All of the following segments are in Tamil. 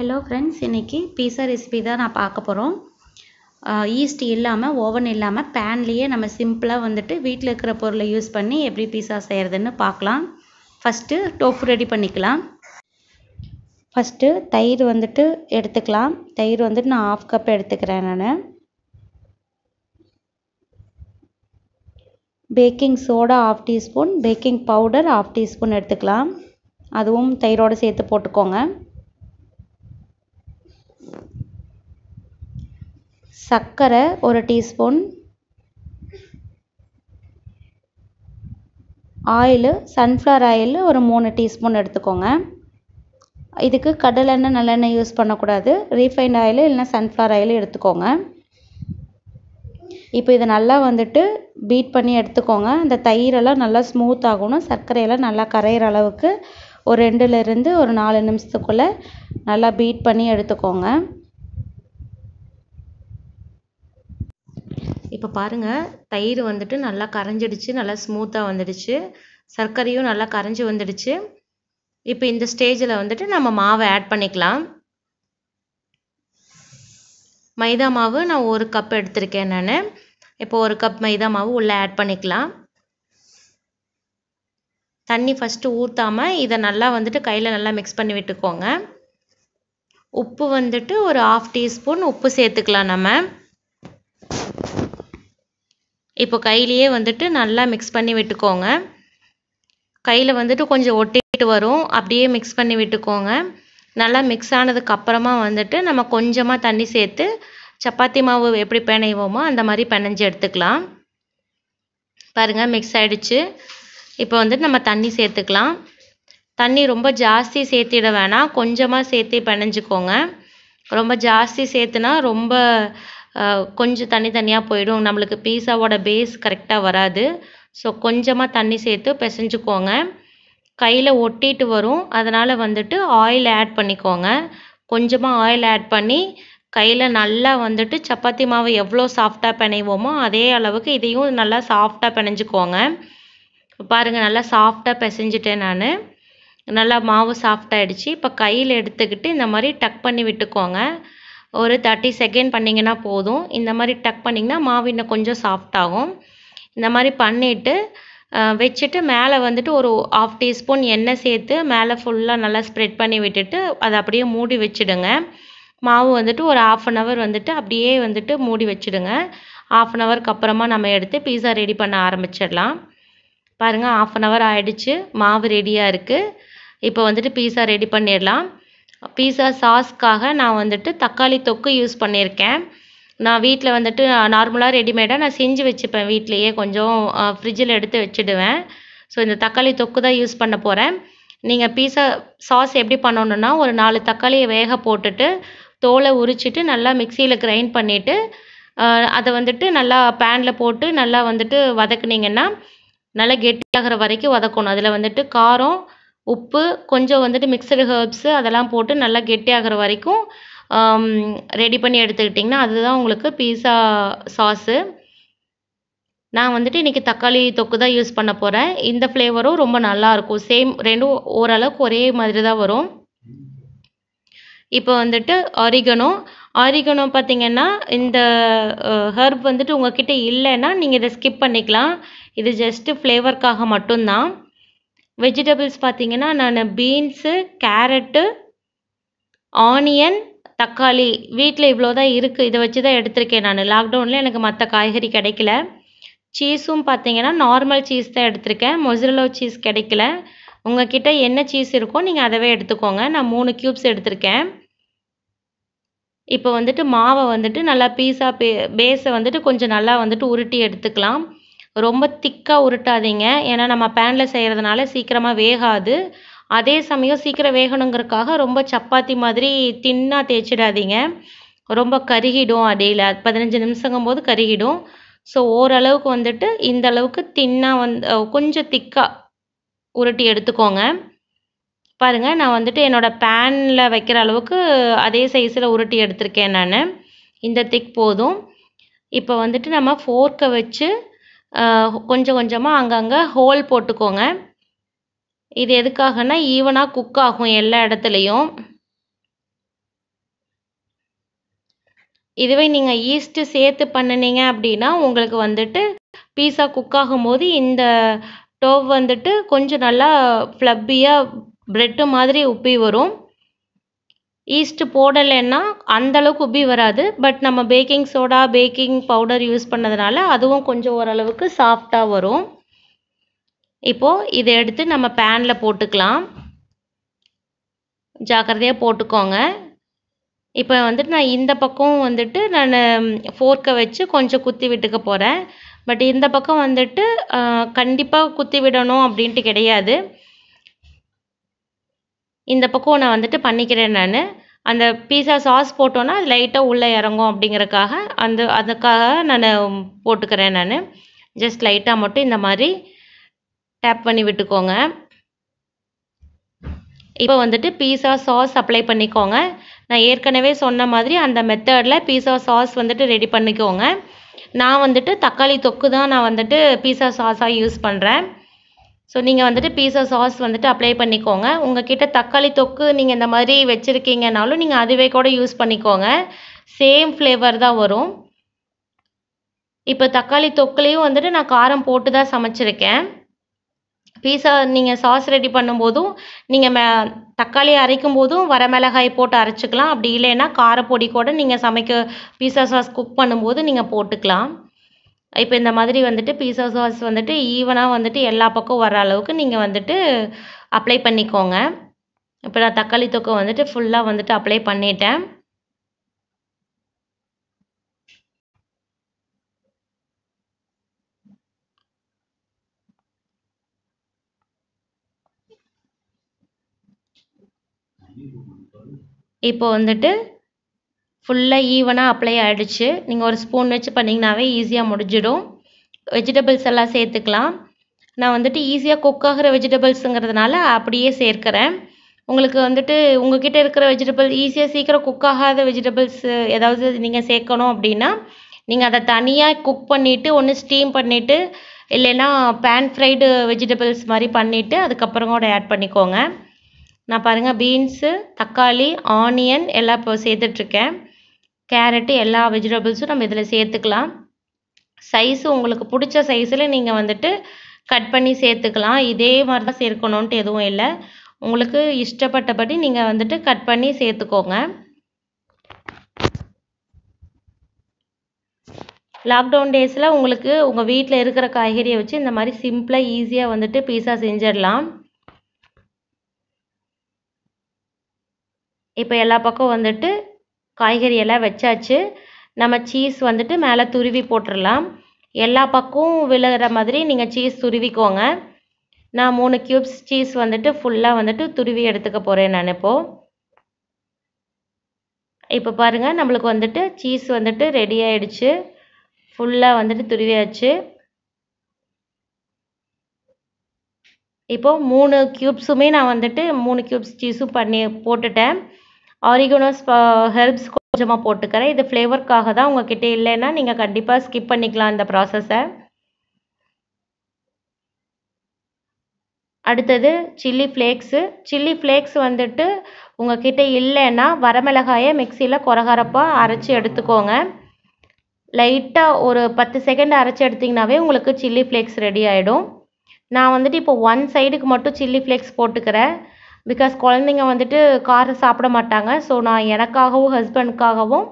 ஹலோ ஃப்ரெண்ட்ஸ் இன்றைக்கி பீஸா ரெசிபி தான் நான் பார்க்க போகிறோம் ஈஸ்ட் இல்லாமல் ஓவன் இல்லாமல் பேன்லேயே நம்ம சிம்பிளாக வந்துட்டு வீட்டில் இருக்கிற பொருளை யூஸ் பண்ணி எப்படி பீஸா செய்கிறதுன்னு பார்க்கலாம். ஃபஸ்ட்டு டோஃபு ரெடி பண்ணிக்கலாம். ஃபஸ்ட்டு தயிர் வந்துட்டு எடுத்துக்கலாம். தயிர் வந்துட்டு நான் ஆஃப் கப் எடுத்துக்கிறேன் நான். Baking soda half teaspoon baking powder half teaspoon எடுத்துக்கலாம். அதுவும் தயிரோடு சேர்த்து போட்டுக்கோங்க. சர்க்கரை ஒரு டீஸ்பூன். ஆயிலு சன்ஃப்ளவர் ஆயில் ஒரு மூணு டீஸ்பூன் எடுத்துக்கோங்க. இதுக்கு கடலெண்ணெய் நல்லெண்ணெய் யூஸ் பண்ணக்கூடாது. ரீஃபைண்ட் ஆயில் இல்லைனா சன்ஃப்ளவர் ஆயில் எடுத்துக்கோங்க. இப்போ இதை நல்லா வந்துட்டு பீட் பண்ணி எடுத்துக்கோங்க. அந்த தயிரெல்லாம் நல்லா ஸ்மூத் ஆகணும். சர்க்கரையெல்லாம் நல்லா கரையிற அளவுக்கு ஒரு ரெண்டுலேருந்து ஒரு நாலு நிமிஷத்துக்குள்ளே நல்லா பீட் பண்ணி எடுத்துக்கோங்க. இப்போ பாருங்கள் தயிர் வந்துட்டு நல்லா கரைஞ்சிடுச்சு நல்லா ஸ்மூத்தாக வந்துடுச்சு. சர்க்கரையும் நல்லா கரைஞ்சி வந்துடுச்சு. இப்போ இந்த ஸ்டேஜில் வந்துட்டு நம்ம மாவை ஆட் பண்ணிக்கலாம். மைதா மாவு நான் ஒரு கப் எடுத்திருக்கேன் நான். இப்போ ஒரு கப் மைதா மாவு உள்ளே ஆட் பண்ணிக்கலாம். தண்ணி ஃபஸ்ட்டு ஊற்றாமல் இதை நல்லா வந்துட்டு கையில் நல்லா மிக்ஸ் பண்ணி விட்டுக்கோங்க. உப்பு வந்துட்டு ஒரு ஆஃப் டீஸ்பூன் உப்பு சேர்த்துக்கலாம் நம்ம. இப்போ கையிலையே வந்துட்டு நல்லா மிக்ஸ் பண்ணி விட்டுக்கோங்க. கையில் வந்துட்டு கொஞ்சம் ஒட்டிட்டு வரும். அப்படியே மிக்ஸ் பண்ணி விட்டுக்கோங்க. நல்லா மிக்ஸ் ஆனதுக்கு அப்புறமா வந்துட்டு நம்ம கொஞ்சமாக தண்ணி சேர்த்து சப்பாத்தி மாவு எப்படி பிணைவோமோ அந்த மாதிரி பிணைஞ்சு எடுத்துக்கலாம். பாருங்கள் மிக்ஸ் ஆகிடுச்சு இப்போ வந்துட்டு நம்ம தண்ணி சேர்த்துக்கலாம். தண்ணி ரொம்ப ஜாஸ்தி சேர்த்திட வேணாம். கொஞ்சமாக சேர்த்து பிணைஞ்சிக்கோங்க. ரொம்ப ஜாஸ்தி சேர்த்துனா ரொம்ப கொஞ்சம் தண்ணி தனியாக போயிடும். நம்மளுக்கு பீஸாவோட பேஸ் கரெக்டாக வராது. ஸோ கொஞ்சமாக தண்ணி சேர்த்து பிசைஞ்சுக்கோங்க. கையில் ஒட்டிட்டு வரும். அதனால் வந்துட்டு ஆயில் ஆட் பண்ணிக்கோங்க. கொஞ்சமாக ஆயில் ஆட் பண்ணி கையில் நல்லா வந்துட்டு சப்பாத்தி மாவு எவ்வளோ சாஃப்டாக பிணைவோமோ அதே அளவுக்கு இதையும் நல்லா சாஃப்டாக பிணைஞ்சிக்கோங்க. பாருங்கள் நல்லா சாஃப்டாக பிசைஞ்சிட்டேன் நான். நல்லா மாவு சாஃப்டாகிடுச்சு இப்போ கையில் எடுத்துக்கிட்டு இந்த மாதிரி டக் பண்ணி விட்டுக்கோங்க. ஒரு தேர்ட்டி செகண்ட் பண்ணிங்கன்னா போதும். இந்த மாதிரி டக் பண்ணிங்கன்னா மாவு இன்னும் கொஞ்சம் சாஃப்டாகும் இந்த மாதிரி பண்ணிவிட்டு வச்சுட்டு மேலே வந்துட்டு ஒரு ஆஃப் டீஸ்பூன் எண்ணெய் சேர்த்து மேலே ஃபுல்லாக நல்லா ஸ்ப்ரெட் பண்ணி விட்டுட்டு அதை அப்படியே மூடி வச்சுடுங்க. மாவு வந்துட்டு ஒரு ஆஃப் அன் ஹவர் வந்துட்டு அப்படியே வந்துட்டு மூடி வச்சுடுங்க. ஆஃப் அன் ஹவருக்கு அப்புறமா நம்ம எடுத்து பீஸா ரெடி பண்ண ஆரம்பிச்சிடலாம். பாருங்கள் ஆஃப் அன் ஹவர் ஆகிடுச்சு மாவு ரெடியாக இருக்குது இப்போ வந்துட்டு பீஸா ரெடி பண்ணிடலாம். பீஸா சாஸ்க்காக நான் வந்துட்டு தக்காளி தொக்கு யூஸ் பண்ணியிருக்கேன். நான் வீட்டில் வந்துட்டு நார்மலாக ரெடிமேடாக நான் செஞ்சு வச்சுப்பேன் வீட்லேயே. கொஞ்சம் ஃப்ரிட்ஜில் எடுத்து வச்சுடுவேன். ஸோ இந்த தக்காளி தொக்கு தான் யூஸ் பண்ண போகிறேன் நீங்கள் பீஸா சாஸ் எப்படி பண்ணணுன்னா ஒரு நாலு தக்காளியை வேக போட்டுட்டு தோலை உரிச்சிட்டு நல்லா மிக்சியில் கிரைண்ட் பண்ணிவிட்டு அதை வந்துட்டு நல்லா பேனில் போட்டு நல்லா வந்துட்டு வதக்குனிங்கன்னா நல்லா கெட்டியாகிற வரைக்கும் வதக்கணும். அதில் வந்துட்டு காரம் உப்பு கொஞ்சம் வந்துட்டு மிக்சடு ஹேர்ப்ஸு அதெல்லாம் போட்டு நல்லா கெட்டியாகிற வரைக்கும் ரெடி பண்ணி எடுத்துக்கிட்டிங்கன்னா அதுதான் உங்களுக்கு பீஸா சாஸு நான் வந்துட்டு இன்றைக்கி தக்காளி தொக்கு தான் யூஸ் பண்ண போகிறேன் இந்த ஃப்ளேவரும் ரொம்ப நல்லாயிருக்கும். சேம் ரெண்டும் ஓரளவுக்கு ஒரே மாதிரி தான் வரும். இப்போ வந்துட்டு ஆரிகனோ ஆரிகனோ பார்த்திங்கன்னா இந்த ஹர்ப் வந்துட்டு உங்ககிட்ட இல்லைன்னா நீங்கள் இதை ஸ்கிப் பண்ணிக்கலாம். இது ஜஸ்ட்டு ஃப்ளேவர்க்காக மட்டும்தான். வெஜிடபிள்ஸ் பார்த்திங்கன்னா நான் பீன்ஸு கேரட்டு ஆனியன் தக்காளி. வீட்டில் இவ்வளோ தான் இருக்குது இதை வச்சு தான் எடுத்திருக்கேன் நான். லாக்டவுனில் எனக்கு மற்ற காய்கறி கிடைக்கல. சீஸும் பார்த்தீங்கன்னா நார்மல் சீஸ் தான் எடுத்திருக்கேன். மொசரலோ சீஸ் கிடைக்கல. உங்ககிட்ட என்ன சீஸ் இருக்கோ நீங்கள் அதவே எடுத்துக்கோங்க. நான் மூணு க்யூப்ஸ் எடுத்திருக்கேன். இப்போ வந்துட்டு மாவை வந்துட்டு நல்லா பீஸாக பே பேஸை வந்துட்டு கொஞ்சம் நல்லா வந்துட்டு உருட்டி எடுத்துக்கலாம். ரொம்ப திக்காக உருட்டாதீங்க. ஏன்னா நம்ம பேனில் செய்கிறதுனால சீக்கிரமாக வேகாது. அதே சமயம் சீக்கிரம் வேகணுங்கிறதுக்காக ரொம்ப சப்பாத்தி மாதிரி தின்னாக தேய்ச்சிடாதீங்க. ரொம்ப கருகிடும் அடியில். பதினஞ்சு நிமிஷங்கும் போது கருகிடும். ஸோ ஓரளவுக்கு வந்துட்டு இந்த அளவுக்கு தின்னாக வந்து கொஞ்சம் திக்காக உருட்டி எடுத்துக்கோங்க. பாருங்கள் நான் வந்துட்டு என்னோடய பேனில் வைக்கிற அளவுக்கு அதே சைஸில் உருட்டி எடுத்திருக்கேன் நான். இந்த திக் போதும். இப்போ வந்துட்டு நம்ம ஃபோர்க்கை வச்சு கொஞ்சம் கொஞ்சமாக அங்கங்கே ஹோல் போட்டுக்கோங்க. இது எதுக்காகனா ஈவனாக குக் ஆகும் எல்லா இடத்துலையும். இதுவே நீங்கள் ஈஸ்ட்டு சேர்த்து பண்ணினீங்க அப்படின்னா உங்களுக்கு வந்துட்டு பீஸா குக் ஆகும்போது இந்த டோவ் வந்துட்டு கொஞ்சம் நல்லா ஃப்ளப்பியாக ப்ரெட்டு மாதிரி உப்பி வரும். ஈஸ்ட்டு போடலைன்னா அந்தளவுக்கு உப்பி வராது. பட் நம்ம baking soda baking powder use பண்ணதுனால அதுவும் கொஞ்சம் ஓரளவுக்கு சாஃப்டாக வரும். இப்போது இதை எடுத்து நம்ம பேனில் போட்டுக்கலாம். ஜாக்கிரதையாக போட்டுக்கோங்க. இப்போ வந்துட்டு நான் இந்த பக்கம் வந்துட்டு நான் ஃபோர்க்கை வச்சு கொஞ்சம் குத்தி விட்டுக்க போகிறேன் பட் இந்த பக்கம் வந்துட்டு கண்டிப்பாக குத்தி விடணும் அப்படின்ட்டு கிடையாது. இந்த பக்கம் நான் வந்துட்டு பண்ணிக்கிறேன் நான். அந்த பீஸா சாஸ் போட்டோன்னா அது லைட்டாக உள்ளே இறங்கும் அப்படிங்கிறக்காக அந்த அதுக்காக நான் போட்டுக்கிறேன் நான். ஜஸ்ட் லைட்டாக மட்டும் இந்த மாதிரி டேப் பண்ணி விட்டுக்கோங்க. இப்போ வந்துட்டு பீஸா சாஸ் அப்ளை பண்ணிக்கோங்க. நான் ஏற்கனவே சொன்ன மாதிரி அந்த மெத்தடில் பீஸா சாஸ் வந்துட்டு ரெடி பண்ணிக்கோங்க. நான் வந்துட்டு தக்காளி தொக்கு தான் நான் வந்துட்டு பீஸா சாஸாக யூஸ் பண்ணுறேன் ஸோ நீங்கள் வந்துட்டு பீஸா சாஸ் வந்துட்டு அப்ளை பண்ணிக்கோங்க. உங்ககிட்ட தக்காளி தொக்கு நீங்கள் இந்த மாதிரி வச்சுருக்கீங்கனாலும் நீங்கள் அதுவே கூட யூஸ் பண்ணிக்கோங்க. சேம் ஃப்ளேவர் தான் வரும். இப்போ தக்காளி தொக்குலேயும் வந்துட்டு நான் காரம் போட்டு தான் சமைச்சிருக்கேன். பீஸா நீங்கள் சாஸ் ரெடி பண்ணும்போதும் நீங்கள் மே தக்காளி அரைக்கும் போதும் வரமிளகாய் போட்டு அரைச்சிக்கலாம். அப்படி இல்லைன்னா காரப்பொடி கூட நீங்கள் சமைக்க பீஸா சாஸ் குக் பண்ணும்போது நீங்கள் போட்டுக்கலாம். இப்போ இந்த மாதிரி வந்துட்டு பீஸா சாஸ் வந்துட்டு ஈவனாக வந்துட்டு எல்லா பக்கம் வர அளவுக்கு நீங்கள் வந்துட்டு அப்ளை பண்ணிக்கோங்க. இப்போ நான் தக்காளி தொக்கை வந்துட்டு ஃபுல்லாக வந்துட்டு அப்ளை பண்ணிட்டேன். இப்போ வந்துட்டு ஃபுல்லாக ஈவனாக அப்ளை ஆகிடுச்சு நீங்கள் ஒரு ஸ்பூன் வச்சு பண்ணிங்கனாவே ஈஸியாக முடிஞ்சிடும். வெஜிடபிள்ஸ் எல்லாம் சேர்த்துக்கலாம். நான் வந்துட்டு ஈஸியாக குக் ஆகிற வெஜிடபிள்ஸுங்கிறதுனால அப்படியே சேர்க்குறேன். உங்களுக்கு வந்துட்டு உங்ககிட்ட இருக்கிற வெஜிடபிள் ஈஸியாக சீக்கிரம் குக் ஆகாத வெஜிடபிள்ஸ் ஏதாவது நீங்கள் சேர்க்கணும் அப்படின்னா நீங்கள் அதை தனியாக குக் பண்ணிவிட்டு ஒன்று ஸ்டீம் பண்ணிவிட்டு இல்லைன்னா பேன் ஃப்ரைடு வெஜிடபிள்ஸ் மாதிரி பண்ணிவிட்டு அதுக்கப்புறம் கூட ஆட் பண்ணிக்கோங்க. நான் பாருங்கள் பீன்ஸு தக்காளி ஆனியன் எல்லாம் இப்போ சேர்த்துட்ருக்கேன் கேரட்டு எல்லா வெஜிடபிள்ஸும் நம்ம இதில் சேர்த்துக்கலாம். சைஸு உங்களுக்கு பிடிச்ச சைஸில் நீங்கள் வந்துட்டு கட் பண்ணி சேர்த்துக்கலாம். இதே மாதிரி தான் சேர்க்கணுன்ட்டு எதுவும் இல்லை. உங்களுக்கு இஷ்டப்பட்டபடி நீங்கள் வந்துட்டு கட் பண்ணி சேர்த்துக்கோங்க. லாக்டவுன் டேஸில் உங்களுக்கு உங்கள் வீட்டில் இருக்கிற காய்கறியை வச்சு இந்த மாதிரி சிம்பிளாக ஈஸியாக வந்துட்டு பீஸா செஞ்சிடலாம். இப்போ எல்லா பக்கம் வந்துட்டு காய்கறி எல்லாம் வச்சாச்சு. நம்ம சீஸ் வந்துட்டு மேலே துருவி போட்டுடலாம் எல்லா பக்கமும் விழுகிற மாதிரி நீங்கள் சீஸ் துருவிக்கோங்க. நான் மூணு க்யூப்ஸ் சீஸ் வந்துட்டு ஃபுல்லாக வந்துட்டு துருவி எடுத்துக்க போகிறேன் நான் இப்போது இப்போ பாருங்கள் நம்மளுக்கு வந்துட்டு சீஸ் வந்துட்டு ரெடி ஆகிடுச்சு ஃபுல்லாக வந்துட்டு துருவியாச்சு. இப்போது மூணு க்யூப்ஸுமே நான் வந்துட்டு மூணு க்யூப்ஸ் சீஸும் பண்ணி போட்டுட்டேன். ஆரிகனோஸ் ஹெர்ப்ஸ் uh, கொஞ்சமாக போட்டுக்கிறேன். இது ஃப்ளேவருக்காக தான் உங்ககிட்ட இல்லைன்னா நீங்கள் கண்டிப்பாக ஸ்கிப் பண்ணிக்கலாம் இந்த ப்ராசஸை அடுத்தது சில்லி ஃப்ளேக்ஸு சில்லி ஃப்ளேக்ஸ் வந்துட்டு உங்ககிட்ட இல்லைன்னா வரமிளகாயை மிக்சியில் கொரகரப்பாக அரைச்சி எடுத்துக்கோங்க. லைட்டாக ஒரு பத்து செகண்ட் அரைச்சி எடுத்திங்கனாவே உங்களுக்கு சில்லி ஃப்ளேக்ஸ் ரெடி ஆகிடும் நான் வந்துட்டு இப்போ ஒன் சைடுக்கு மட்டும் சில்லி ஃப்ளேக்ஸ் போட்டுக்கிறேன். பிகாஸ் குழந்தைங்க வந்துட்டு காரம் சாப்பிட மாட்டாங்க. ஸோ நான் எனக்காகவும் ஹஸ்பண்ட்காகவும்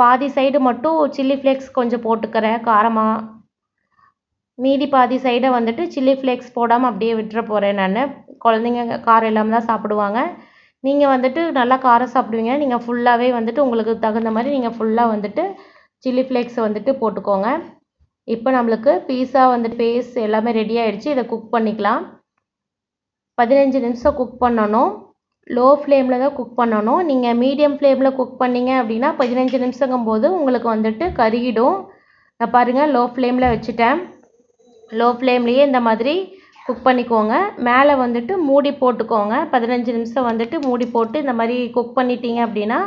பாதி சைடு மட்டும் சில்லி ஃப்ளேக்ஸ் கொஞ்சம் போட்டுக்கிறேன் காரமாக மீதி பாதி சைடை வந்துட்டு சில்லி ஃப்ளேக்ஸ் போடாமல் அப்படியே விட்டுற போகிறேன் நான். குழந்தைங்க காரம் இல்லாமல் தான் சாப்பிடுவாங்க. நீங்கள் வந்துட்டு நல்லா காரம் சாப்பிடுவீங்க. நீங்கள் ஃபுல்லாகவே வந்துட்டு உங்களுக்கு தகுந்த மாதிரி நீங்கள் ஃபுல்லாக வந்துட்டு சில்லி ஃப்ளேக்ஸை வந்துட்டு போட்டுக்கோங்க. இப்போ நம்மளுக்கு பீஸா வந்துட்டு பேஸ் எல்லாமே ரெடி ஆகிடுச்சு இதை குக் பண்ணிக்கலாம். பதினஞ்சு நிமிஷம் குக் பண்ணணும். லோ ஃப்ளேமில் தான் குக் பண்ணணும். நீங்கள் மீடியம் ஃப்ளேமில் குக் பண்ணிங்க அப்படின்னா பதினஞ்சு நிமிஷங்கும் போது உங்களுக்கு வந்துட்டு கருகிடும். நான் பாருங்கள் லோ ஃப்ளேமில் வச்சுட்டேன் லோ ஃப்ளேம்லேயே இந்த மாதிரி குக் பண்ணிக்கோங்க. மேலே வந்துட்டு மூடி போட்டுக்கோங்க. பதினஞ்சு நிமிஷம் வந்துட்டு மூடி போட்டு இந்த மாதிரி குக் பண்ணிட்டீங்க அப்படின்னா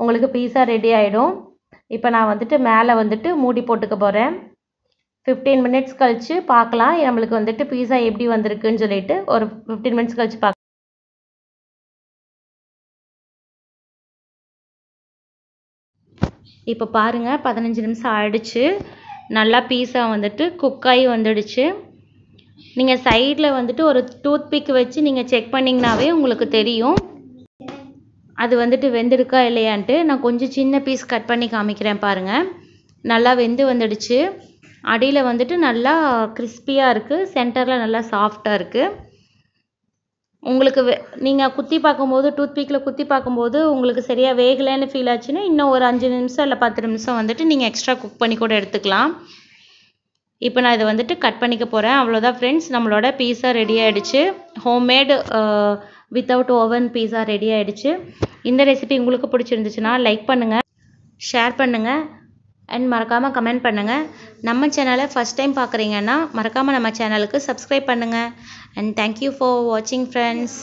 உங்களுக்கு பீஸா ரெடி ஆகிடும் இப்போ நான் வந்துட்டு மேலே வந்துட்டு மூடி போட்டுக்க போகிறேன் ஃபிஃப்டீன் மினிட்ஸ் கழித்து பார்க்கலாம் நம்மளுக்கு வந்துட்டு பீஸா எப்படி வந்திருக்குன்னு சொல்லிட்டு ஒரு ஃபிஃப்டீன் மினிட்ஸ் கழித்து பார்க்க இப்போ பாருங்கள் பதினஞ்சு நிமிஷம் ஆயிடுச்சு. நல்லா பீஸா வந்துட்டு குக்காகி வந்துடுச்சு. நீங்கள் சைடில் வந்துட்டு ஒரு டூத் பிக் வச்சு நீங்கள் செக் பண்ணிங்கனாவே உங்களுக்கு தெரியும். அது வந்துட்டு வெந்திருக்கா இல்லையான்ட்டு நான் கொஞ்சம் சின்ன பீஸ் கட் பண்ணி காமிக்கிறேன் பாருங்கள் நல்லா வெந்து வந்துடுச்சு. அடியில் வந்துட்டு நல்லா கிறிஸ்பியாக இருக்குது சென்டரில் நல்லா சாஃப்டாக இருக்குது உங்களுக்கு வே நீங்கள் குத்தி பார்க்கும்போது டூத்பிக்கில் குத்தி பார்க்கும்போது உங்களுக்கு சரியாக வேகலைன்னு ஃபீல் ஆச்சுன்னா இன்னும் ஒரு அஞ்சு நிமிஷம் இல்லை பத்து நிமிஷம் வந்துட்டு நீங்கள் எக்ஸ்ட்ரா குக் பண்ணி கூட எடுத்துக்கலாம். இப்போ நான் இதை வந்துட்டு கட் பண்ணிக்க போகிறேன் அவ்வளோதான் ஃப்ரெண்ட்ஸ் நம்மளோட பீஸா ரெடி ஆகிடுச்சு homemade without oven pizza ready ஆகிடுச்சு இந்த ரெசிபி உங்களுக்கு பிடிச்சிருந்துச்சுன்னா லைக் பண்ணுங்கள் ஷேர் பண்ணுங்கள் அண்ட் மறக்காமல் கமெண்ட் பண்ணுங்கள் நம்ம சேனலை ஃபஸ்ட் டைம் பார்க்குறீங்கன்னா மறக்காமல் நம்ம சேனலுக்கு சப்ஸ்கிரைப் பண்ணுங்கள் அண்ட் தேங்க்யூ ஃபார் வாட்சிங் ஃப்ரெண்ட்ஸ்